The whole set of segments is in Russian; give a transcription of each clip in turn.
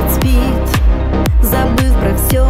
Город спит, забыв про все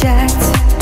project.